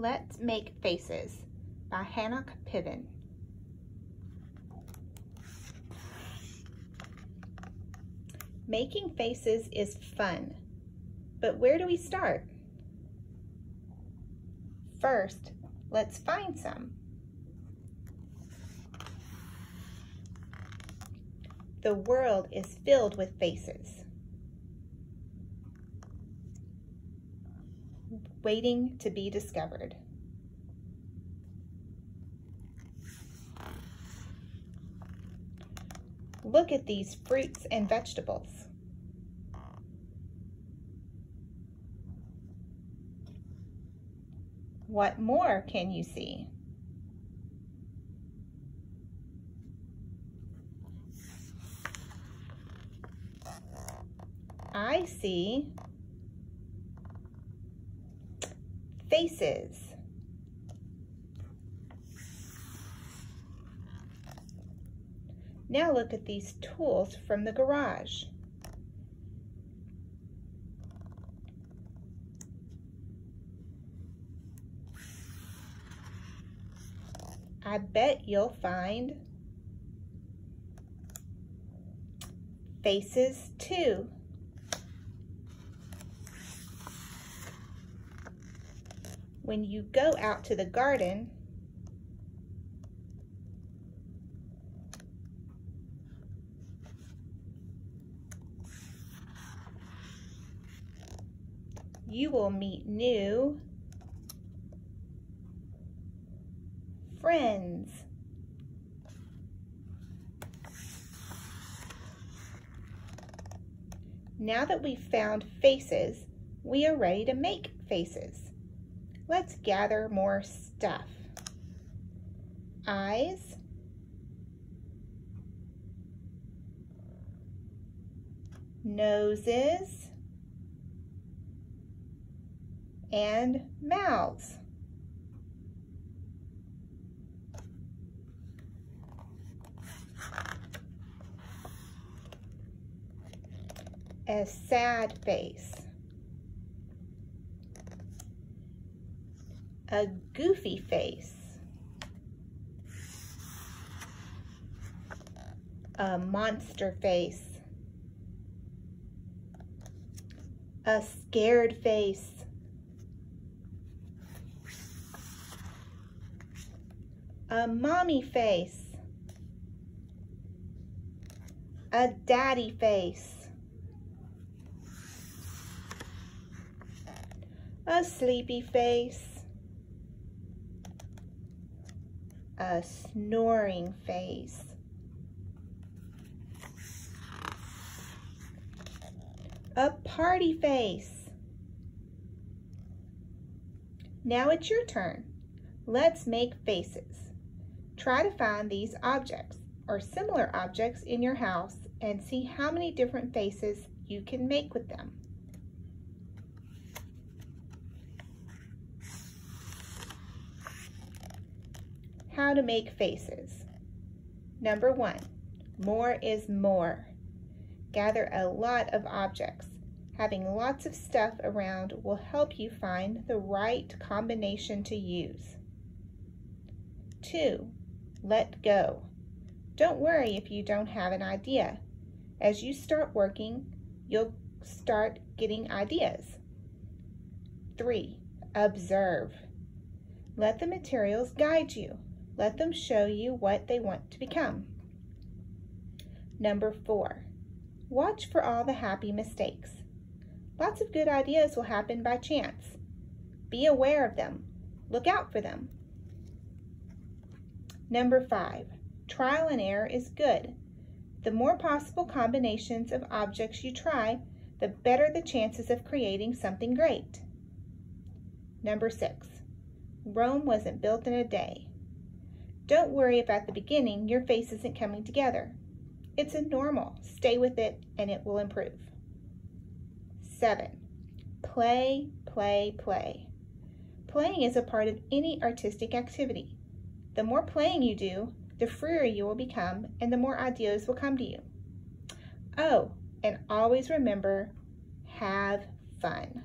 Let's Make Faces by Hanoch Piven. Making faces is fun, but where do we start? First, let's find some. The world is filled with faces. Waiting to be discovered. Look at these fruits and vegetables. What more can you see? I see faces. Now look at these tools from the garage. I bet you'll find faces too. When you go out to the garden, you will meet new friends. Now that we've found faces, we are ready to make faces. Let's gather more stuff. Eyes. Noses. And mouths. A sad face. A goofy face, a monster face, a scared face, a mommy face, a daddy face, a sleepy face, a snoring face. A party face. Now it's your turn. Let's make faces. Try to find these objects or similar objects in your house and see how many different faces you can make with them. How to make faces. Number one, more is more. Gather a lot of objects. Having lots of stuff around will help you find the right combination to use. Two, let go. Don't worry if you don't have an idea. As you start working, you'll start getting ideas. Three, observe. Let the materials guide you. Let them show you what they want to become. Number four, watch for all the happy mistakes. Lots of good ideas will happen by chance. Be aware of them. Look out for them. Number five, trial and error is good. The more possible combinations of objects you try, the better the chances of creating something great. Number six, Rome wasn't built in a day. Don't worry about the beginning your face isn't coming together. It's a normal. Stay with it and it will improve. Seven, play, play, play. Playing is a part of any artistic activity. The more playing you do, the freer you will become and the more ideas will come to you. Oh, and always remember, have fun.